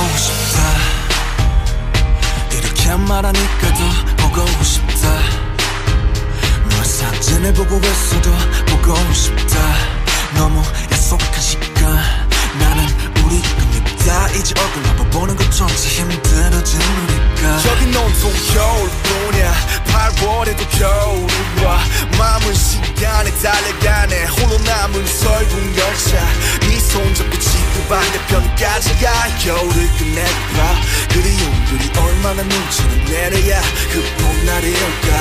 보고 싶다. 이렇게 말하니까 더 보고 싶다. 널 사진을 보고 있어도 보고 싶다. 너무 약속한 시간. 나는 우리 겁니다 이제 얼굴 한번 보는 것조차 힘들어진 우리가. 여긴 온통 겨울뿐이야. 8월에도 겨울이 와 마음은 시간에 달려가네. 홀로 남은 설국 열차 얼마나 눈치를 내려야 그 봄날이 올까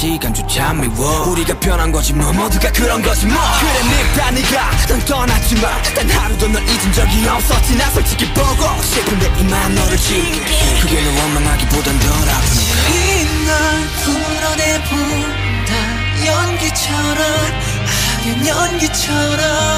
시간조차 미워. 우리가 변한 거지 뭐 모두가 그런 거지 뭐. 그래 늙다 네가 난 떠났지만 단 하루도 널 잊은 적이 없었지. 나 솔직히 보고 싶은데 이만 너를 지울게. 그게 널 원망하기보단 덜 아프니까 이날 풀어내본다. 연기처럼 하얀 연기처럼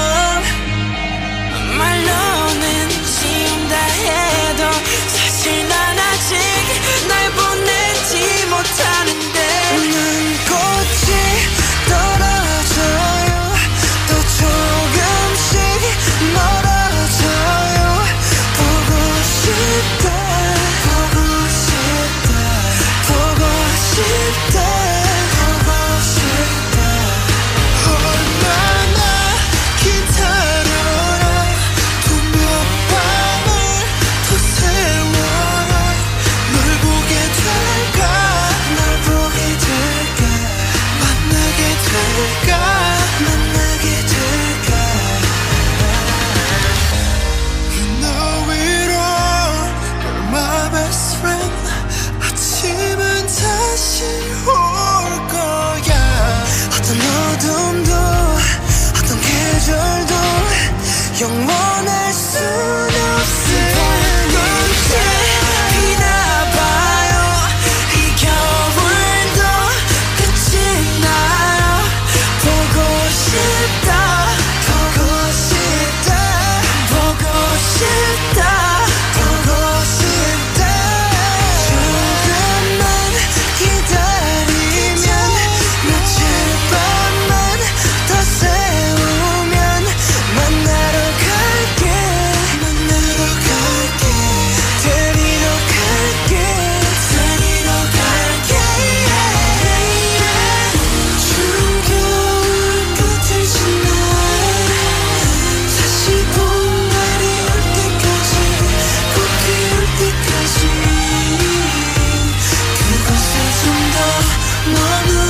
No, no.